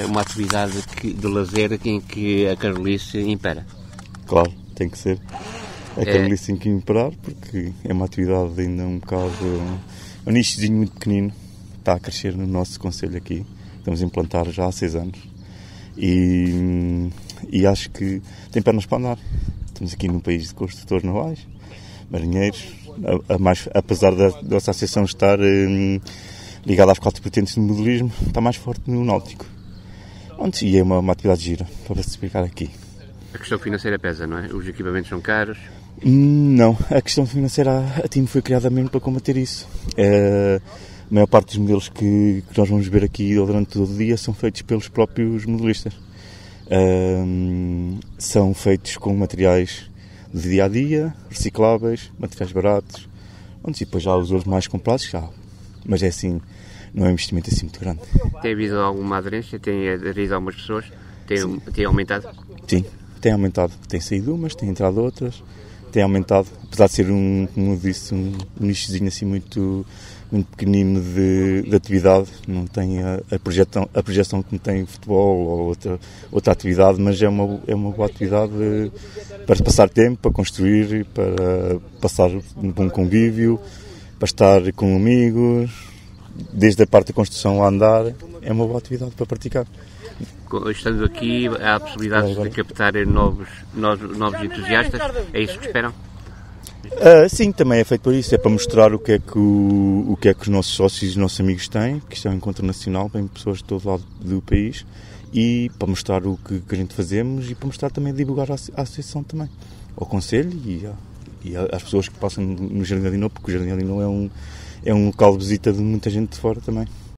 é uma atividade que, de lazer em que a Carolice impera. Claro, tem que ser. A Carolice tem que imperar porque é uma atividade ainda um bocado. um nichozinho muito pequenino. Está a crescer no nosso conselho aqui. Estamos a implantar já há seis anos. E, e acho que tem pernas para andar. Estamos aqui num país de construtores navais, marinheiros, a, a mais, apesar da, da associação estar hum, ligada às quatro patentes do modelismo, está mais forte no náutico. Onde, e é uma, uma atividade gira, para se explicar aqui. A questão financeira pesa, não é? Os equipamentos são caros? Hum, não, a questão financeira, a TIM foi criada mesmo para combater isso. É, a maior parte dos modelos que, que, nós vamos ver aqui durante todo o dia são feitos pelos próprios modelistas. Um, são feitos com materiais de dia a dia, recicláveis, materiais baratos. Onde depois já há os outros mais comprados, já. Mas é assim, não é um investimento assim muito grande. Tem havido alguma aderência? Tem aderido algumas pessoas? Tem, tem aumentado? Sim, tem aumentado. Tem saído umas, tem entrado outras, tem aumentado. Apesar de ser um, como eu disse, um, um nichozinho assim muito, muito pequenino de, de atividade, não tem a, a, projeção, a projeção que tem futebol ou outra, outra atividade, mas é uma, é uma boa atividade para passar tempo, para construir, para passar um bom convívio, para estar com amigos, desde a parte da construção a andar, é uma boa atividade para praticar. Estando aqui, há a possibilidade de captar novos, novos, novos entusiastas? É isso que esperam? Uh, sim, também é feito por isso. É para mostrar o que é que, o, o que, é que os nossos sócios e os nossos amigos têm, que isto é um encontro nacional, vem pessoas de todo lado do país, e para mostrar o que, que a gente fazemos e para mostrar também, divulgar a, a associação também, ao Conselho e, a, e às pessoas que passam no Jardim Adinô, porque o Jardim Adinô é um, é um local de visita de muita gente de fora também.